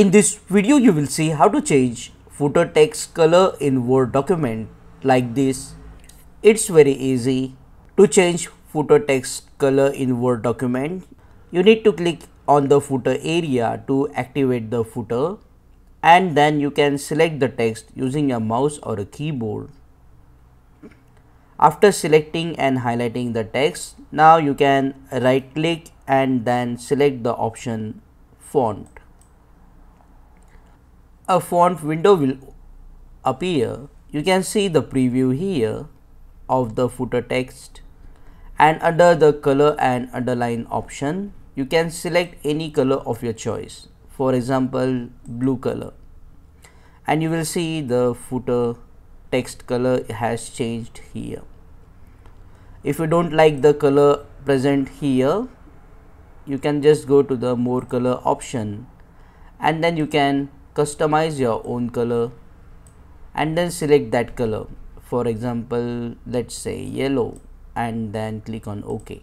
In this video you will see how to change footer text color in Word document like this. It's very easy to change footer text color in Word document. You need to click on the footer area to activate the footer and then you can select the text using a mouse or a keyboard. After selecting and highlighting the text, now you can right click and then select the option font a font window will appear. You can see the preview here of the footer text. And under the color and underline option you can select any color of your choice. For example blue color. And you will see the footer text color has changed here. If you don't like the color present here you can just go to the more color option. And then you can customize your own color and then select that color. For example let's say yellow and then click on ok.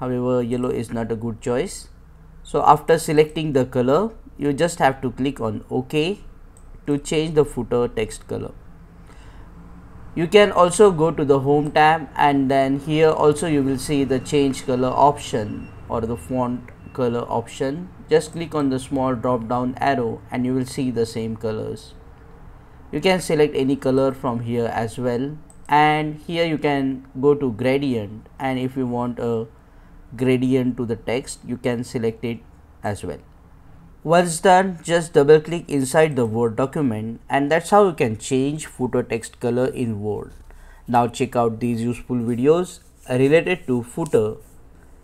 However yellow is not a good choice. So after selecting the color you just have to click on ok to change the footer text color. You can also go to the home tab and then here also you will see the change color option or the font color option. Just click on the small drop down arrow and you will see the same colors. You can select any color from here as well. And here you can go to gradient. And if you want a gradient to the text you can select it as well. Once done just double click inside the word document and that's how you can change footer text color in word. Now check out these useful videos related to footer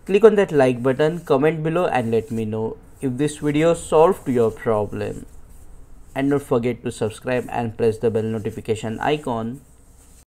click on that like button comment below and let me know if this video solved your problem. And don't forget to subscribe and press the bell notification icon